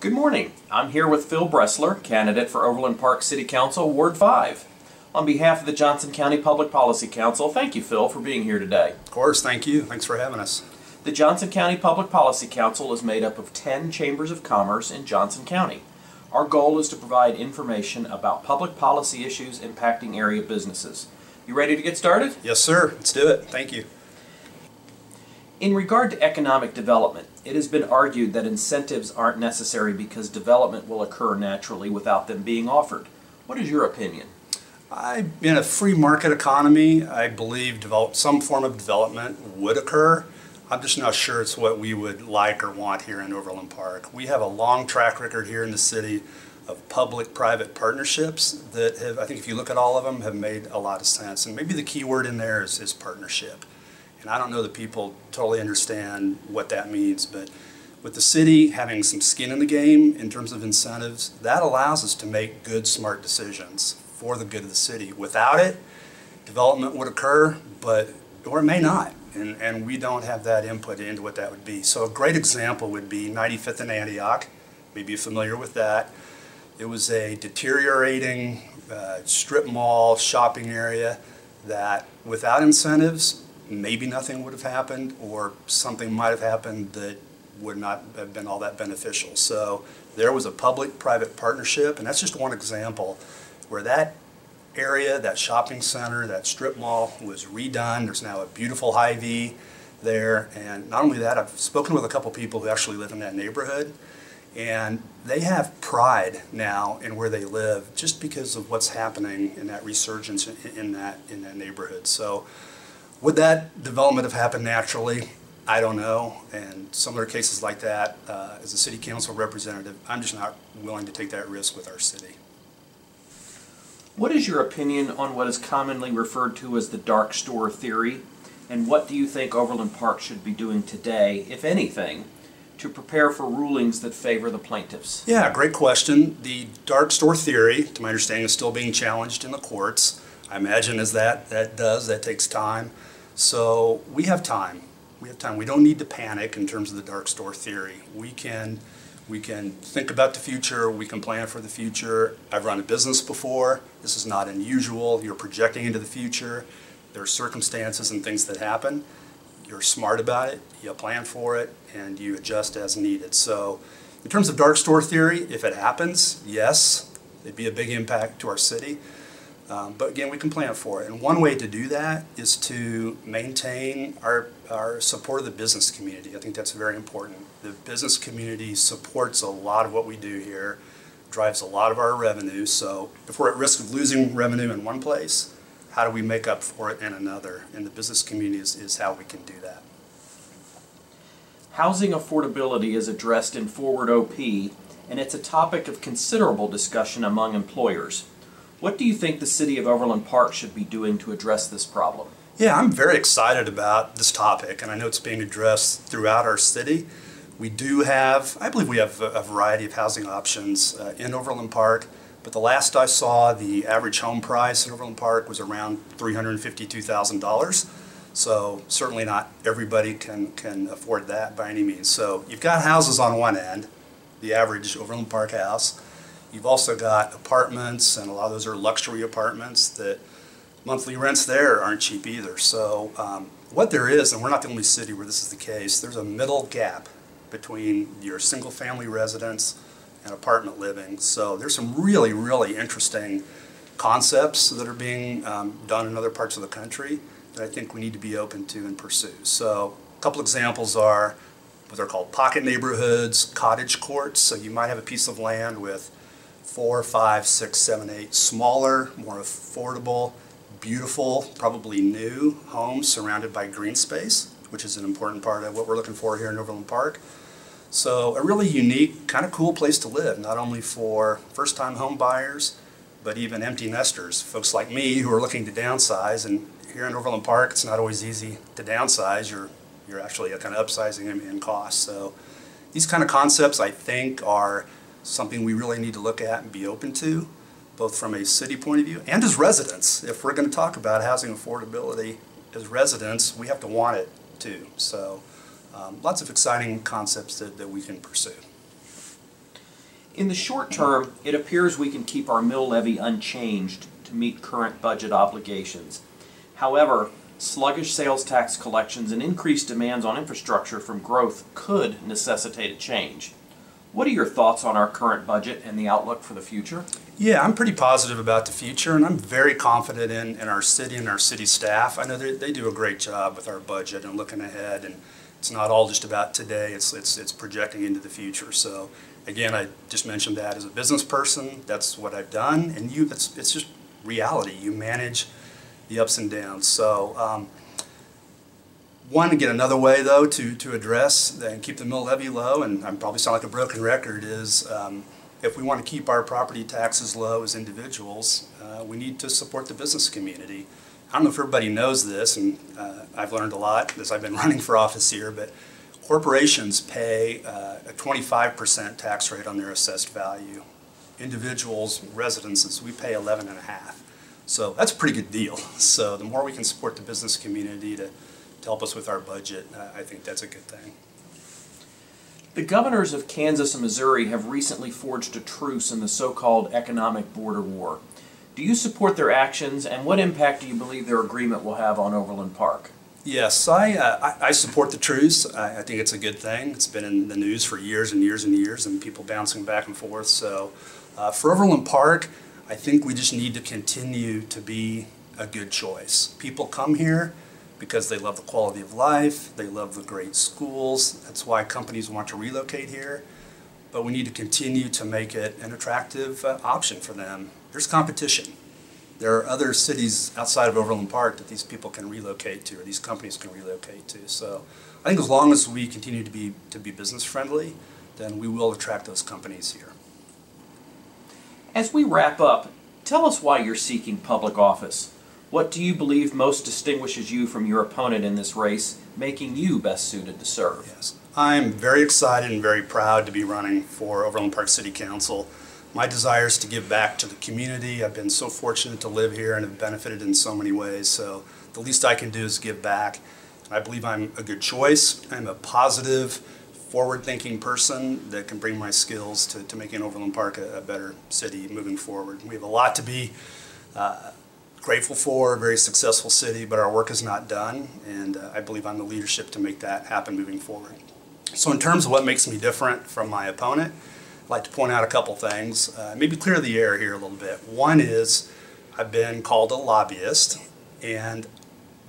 Good morning. I'm here with Phil Bressler, candidate for Overland Park City Council, Ward 5. On behalf of the Johnson County Public Policy Council, thank you, Phil, for being here today. Of course, thank you. Thanks for having us. The Johnson County Public Policy Council is made up of 10 chambers of commerce in Johnson County. Our goal is to provide information about public policy issues impacting area businesses. You ready to get started? Yes, sir. Let's do it. Thank you. In regard to economic development, it has been argued that incentives aren't necessary because development will occur naturally without them being offered. What is your opinion? I, in a free market economy, I believe develop, some form of development would occur. I'm just not sure it's what we would like or want here in Overland Park. We have a long track record here in the city of public-private partnerships that have, I think if you look at all of them, have made a lot of sense. And maybe the key word in there is, is partnership. And I don't know that people totally understand what that means, but with the city having some skin in the game in terms of incentives, that allows us to make good, smart decisions for the good of the city. Without it, development would occur, but or it may not and, and we don't have that input into what that would be. So a great example would be 95th and Antioch. Maybe you're familiar with that. It was a deteriorating uh, strip mall shopping area that without incentives, maybe nothing would have happened or something might have happened that would not have been all that beneficial. So there was a public-private partnership, and that's just one example where that area, that shopping center, that strip mall was redone. There's now a beautiful Hy-Vee there. And not only that, I've spoken with a couple people who actually live in that neighborhood. And they have pride now in where they live just because of what's happening in that resurgence in, in that, in that neighborhood. So would that development have happened naturally? I don't know. And similar cases like that, uh, as a city council representative, I'm just not willing to take that risk with our city. What is your opinion on what is commonly referred to as the dark store theory? And what do you think Overland Park should be doing today, if anything, to prepare for rulings that favor the plaintiffs? Yeah, great question. The dark store theory, to my understanding, is still being challenged in the courts. I imagine as that, that does, that takes time. So we have time. We have time. We don't need to panic in terms of the dark store theory. We can we can think about the future, we can plan for the future. I've run a business before. This is not unusual. You're projecting into the future. There are circumstances and things that happen. You're smart about it, you plan for it, and you adjust as needed. So in terms of dark store theory, if it happens, yes, it'd be a big impact to our city. Um, but again, we can plan for it. And one way to do that is to maintain our, our support of the business community. I think that's very important. The business community supports a lot of what we do here, drives a lot of our revenue. So if we're at risk of losing revenue in one place, how do we make up for it in another? And the business community is, is how we can do that. Housing affordability is addressed in Forward OP, and it's a topic of considerable discussion among employers. What do you think the City of Overland Park should be doing to address this problem? Yeah, I'm very excited about this topic, and I know it's being addressed throughout our city. We do have, I believe we have a variety of housing options uh, in Overland Park, but the last I saw, the average home price in Overland Park was around $352,000. So certainly not everybody can, can afford that by any means. So you've got houses on one end, the average Overland Park house, You've also got apartments, and a lot of those are luxury apartments that monthly rents there aren't cheap either. So um, what there is, and we're not the only city where this is the case, there's a middle gap between your single family residence and apartment living. So there's some really, really interesting concepts that are being um, done in other parts of the country that I think we need to be open to and pursue. So a couple examples are what they're called pocket neighborhoods, cottage courts. So you might have a piece of land with four, five, six, seven, eight smaller, more affordable, beautiful, probably new homes surrounded by green space, which is an important part of what we're looking for here in Overland Park. So a really unique, kind of cool place to live, not only for first-time home buyers, but even empty nesters, folks like me who are looking to downsize. And here in Overland Park, it's not always easy to downsize. You're, you're actually kind of upsizing in, in cost. So these kind of concepts, I think, are something we really need to look at and be open to, both from a city point of view and as residents. If we're going to talk about housing affordability as residents, we have to want it too. So um, lots of exciting concepts that, that we can pursue. In the short term, it appears we can keep our mill levy unchanged to meet current budget obligations. However, sluggish sales tax collections and increased demands on infrastructure from growth could necessitate a change. What are your thoughts on our current budget and the outlook for the future? Yeah, I'm pretty positive about the future, and I'm very confident in, in our city and our city staff. I know they, they do a great job with our budget and looking ahead, and it's not all just about today, it's, it's, it's projecting into the future. So, again, I just mentioned that as a business person, that's what I've done, and you, it's, it's just reality. You manage the ups and downs. So, um, one, again, another way, though, to, to address and keep the mill levy low, and I'm probably sound like a broken record, is um, if we want to keep our property taxes low as individuals, uh, we need to support the business community. I don't know if everybody knows this, and uh, I've learned a lot as I've been running for office here, but corporations pay uh, a 25% tax rate on their assessed value. Individuals, residences, we pay 11 and a half. So that's a pretty good deal. So the more we can support the business community to to help us with our budget, I think that's a good thing. The governors of Kansas and Missouri have recently forged a truce in the so-called economic border war. Do you support their actions, and what impact do you believe their agreement will have on Overland Park? Yes, I, uh, I, I, support the truce. I, I, think it's a good thing. It's been in the news for years and years and years, and people bouncing back and forth. So, uh, for Overland Park, I think we just need to continue to be a good choice. People come here because they love the quality of life, they love the great schools. That's why companies want to relocate here. But we need to continue to make it an attractive uh, option for them. There's competition. There are other cities outside of Overland Park that these people can relocate to, or these companies can relocate to. So I think as long as we continue to be to be business friendly, then we will attract those companies here. As we wrap up, tell us why you're seeking public office. What do you believe most distinguishes you from your opponent in this race, making you best suited to serve? Yes. I'm very excited and very proud to be running for Overland Park City Council. My desire is to give back to the community. I've been so fortunate to live here and have benefited in so many ways, so the least I can do is give back. I believe I'm a good choice. I'm a positive, forward-thinking person that can bring my skills to, to making Overland Park a, a better city moving forward. We have a lot to be uh, grateful for, a very successful city, but our work is not done, and uh, I believe I'm the leadership to make that happen moving forward. So in terms of what makes me different from my opponent, I'd like to point out a couple things, uh, maybe clear the air here a little bit. One is I've been called a lobbyist, and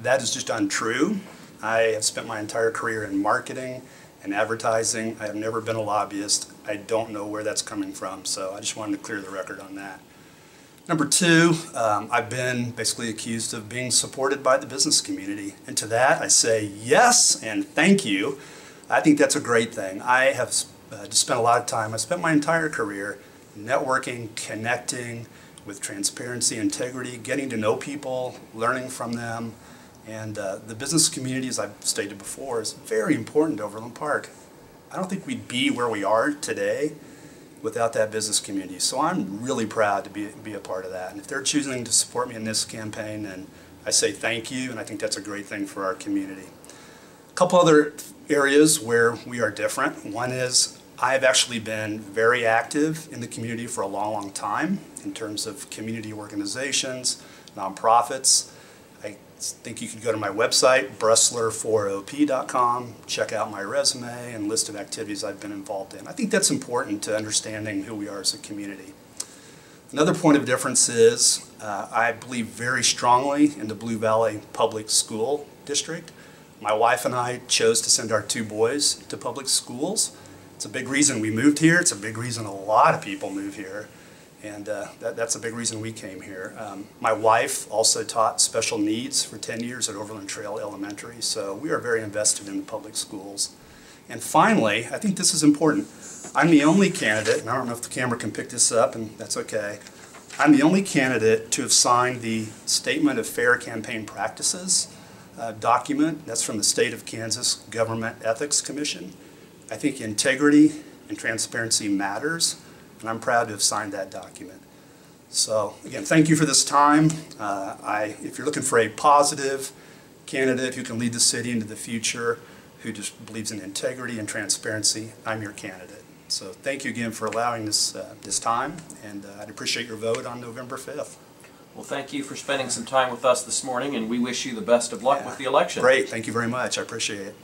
that is just untrue. I have spent my entire career in marketing and advertising. I have never been a lobbyist. I don't know where that's coming from, so I just wanted to clear the record on that. Number two, um, I've been basically accused of being supported by the business community. And to that, I say yes and thank you. I think that's a great thing. I have uh, just spent a lot of time, I spent my entire career networking, connecting with transparency, integrity, getting to know people, learning from them. And uh, the business community, as I've stated before, is very important to Overland Park. I don't think we'd be where we are today without that business community. So I'm really proud to be, be a part of that. And if they're choosing to support me in this campaign, then I say thank you, and I think that's a great thing for our community. A couple other areas where we are different. One is I've actually been very active in the community for a long, long time in terms of community organizations, nonprofits, think you could go to my website, bressler4op.com, check out my resume and list of activities I've been involved in. I think that's important to understanding who we are as a community. Another point of difference is uh, I believe very strongly in the Blue Valley Public School District. My wife and I chose to send our two boys to public schools. It's a big reason we moved here. It's a big reason a lot of people move here. And uh, that, that's a big reason we came here. Um, my wife also taught special needs for 10 years at Overland Trail Elementary, so we are very invested in the public schools. And finally, I think this is important. I'm the only candidate, and I don't know if the camera can pick this up, and that's okay. I'm the only candidate to have signed the Statement of Fair Campaign Practices uh, document. That's from the State of Kansas Government Ethics Commission. I think integrity and transparency matters and I'm proud to have signed that document. So again, thank you for this time. Uh, I, if you're looking for a positive candidate who can lead the city into the future, who just believes in integrity and transparency, I'm your candidate. So thank you again for allowing this, uh, this time, and uh, I'd appreciate your vote on November 5th. Well, thank you for spending some time with us this morning, and we wish you the best of luck with the election. Great, thank you very much, I appreciate it.